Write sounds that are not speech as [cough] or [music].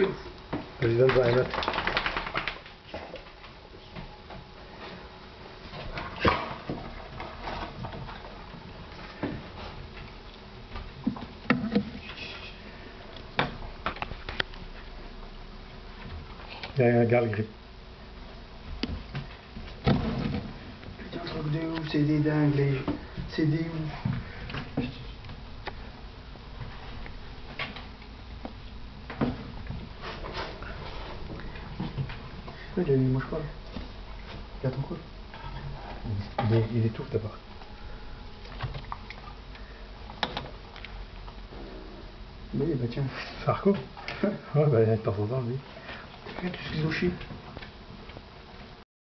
Il y a un gris. Putain, truc de ouf, c'est des dingues, les... c'est des ouf. Ouais, il a mis moi je. Il Il, est- il étouffe d'abord. Oui, bah tiens. Farco [laughs] Ouais, bah, de temps en temps, lui. Regarde tout ce qu'ils ont chié.